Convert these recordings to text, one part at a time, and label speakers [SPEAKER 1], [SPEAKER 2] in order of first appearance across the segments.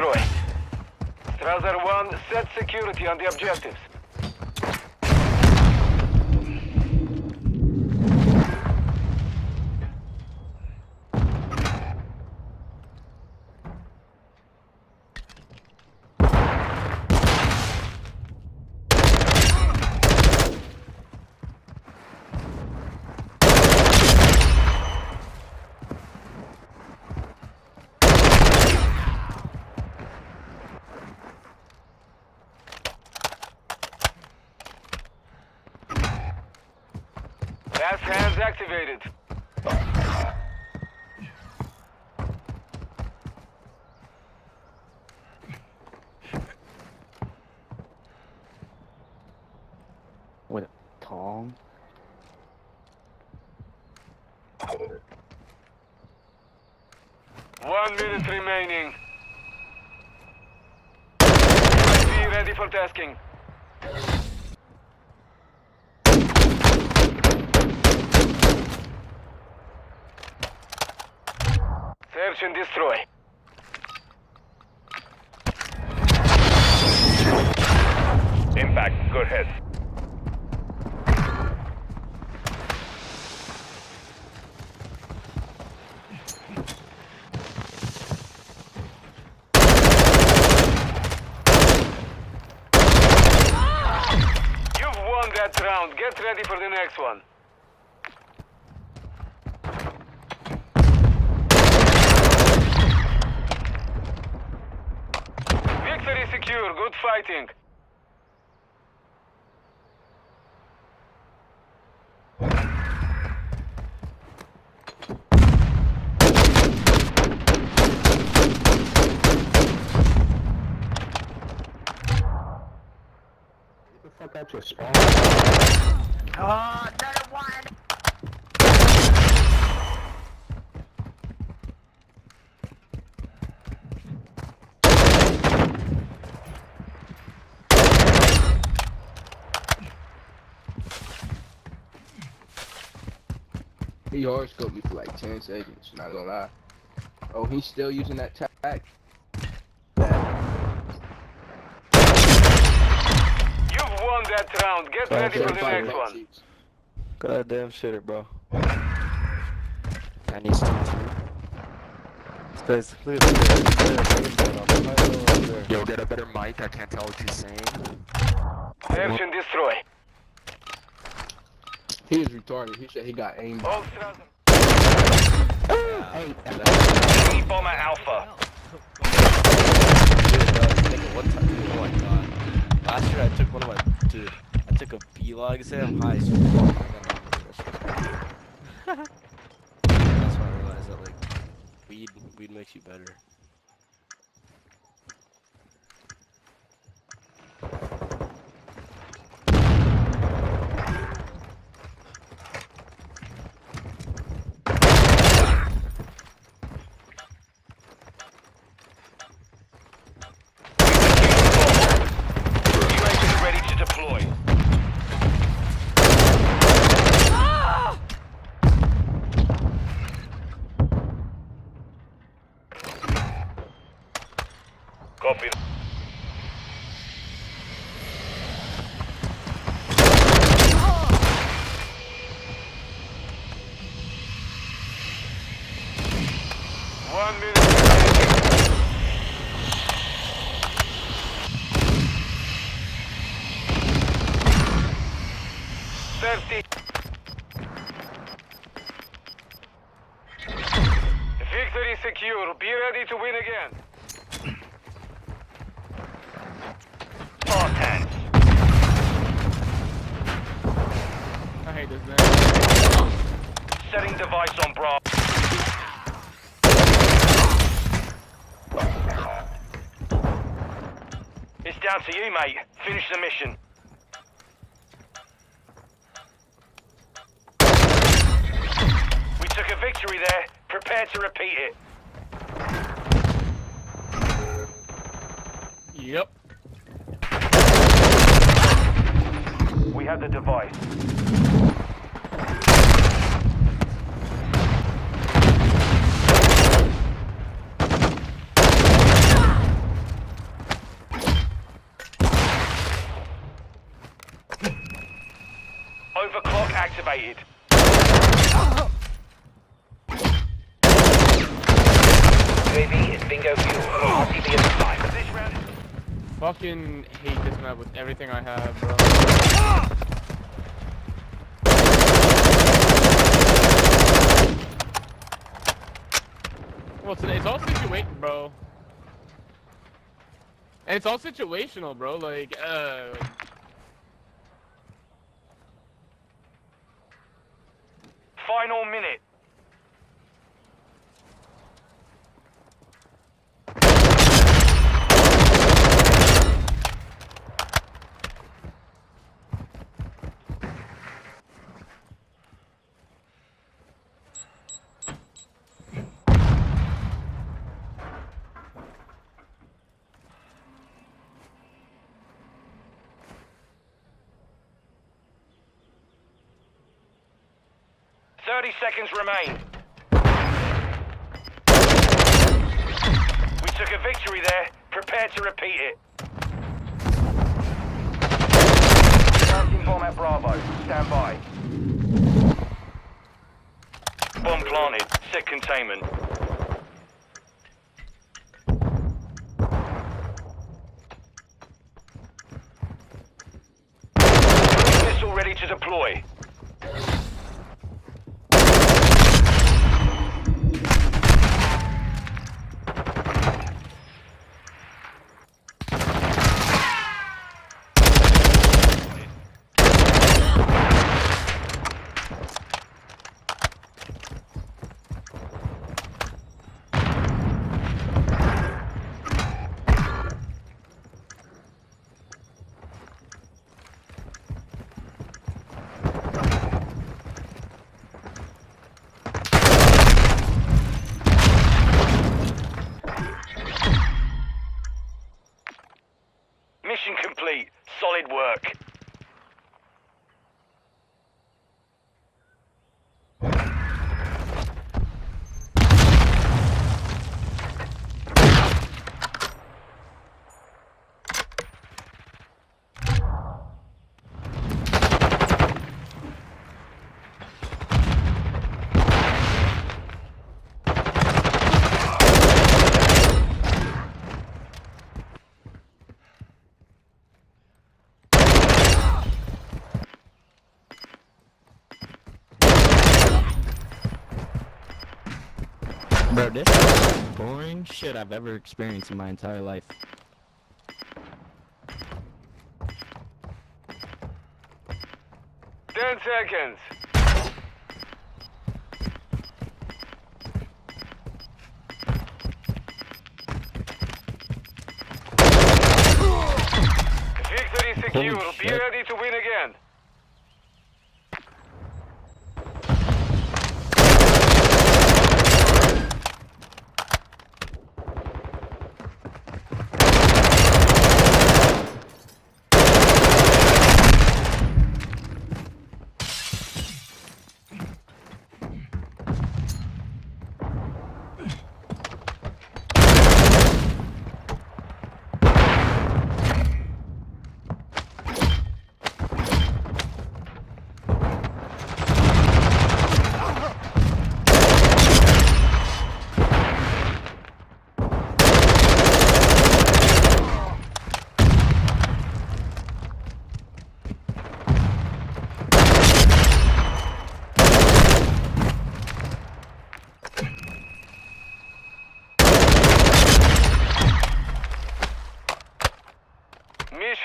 [SPEAKER 1] destroy. Strasser 1, set security on the objectives. Last hands activated.
[SPEAKER 2] with a tong.
[SPEAKER 1] One minute remaining. UAV ready for tasking. Search and destroy. Impact, go ahead. You've won that round. Get ready for the next one. Victory secure. Good fighting.
[SPEAKER 2] Get the fuck out your spawn.
[SPEAKER 3] Ah, oh, another
[SPEAKER 2] He hard scoped me for like 10 seconds, not gonna lie. Oh, he's still using that tack.
[SPEAKER 1] You've won that round. Get ready for the next one.
[SPEAKER 4] Goddamn shitter, bro. I need to. This guy's clearly there.
[SPEAKER 5] Yo, get a better mic. I can't tell what you're saying.
[SPEAKER 1] Search and destroy.
[SPEAKER 2] He is retarded. He said he got aimed.
[SPEAKER 1] All Strasser.
[SPEAKER 2] Hey,
[SPEAKER 1] Enemy bomber Alpha.
[SPEAKER 4] Dude, bro, nigga, time, oh my god. Last year I took one of my, dude, I took a B-log exam, high as fuck. I got that shit. That's when I realized that, like, weed, weed makes you better.
[SPEAKER 1] UAV ready to deploy. Copy. One minute. remaining. Thirty. Victory secure. Be ready to win again. Fast hands.
[SPEAKER 6] I hate this man.
[SPEAKER 1] Setting device on Bravo. It's down to you, mate. Finish the mission. We took a victory there prepare to repeat it.
[SPEAKER 6] Yep.
[SPEAKER 1] We have the device. Overclock activated. The time. This round is
[SPEAKER 6] Fucking hate this map with everything I have, bro. Well, it's, it's all situational, bro. And it's all situational, bro. Like, uh,
[SPEAKER 1] final minute. Thirty seconds remain. We took a victory there. Prepare to repeat it. Starting bomb at Bravo. Stand by. Bomb planted. Set containment. Missile ready to deploy. Mission complete. Solid work.
[SPEAKER 7] Bro, this is the most boring shit I've ever experienced in my entire life.
[SPEAKER 1] Ten seconds. Victory secured. Be ready to win again.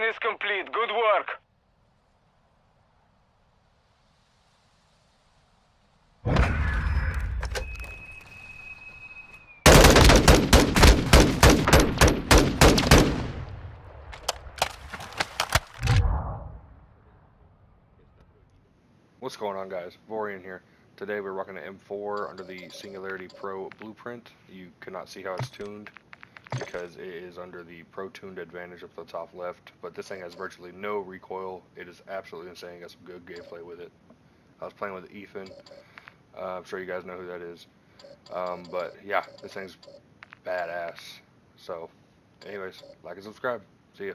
[SPEAKER 1] Mission is complete. Good work.
[SPEAKER 5] What's going on guys? Vorian here. Today we're rocking an M4 under the Singularity Pro blueprint. You cannot see how it's tuned because it is under the Pro Tuned Advantage up the top left. But this thing has virtually no recoil. It is absolutely insane. Got some good gameplay with it. I was playing with Ethan. Uh, I'm sure you guys know who that is. Um, but yeah, this thing's badass. So anyways, like and subscribe. See ya.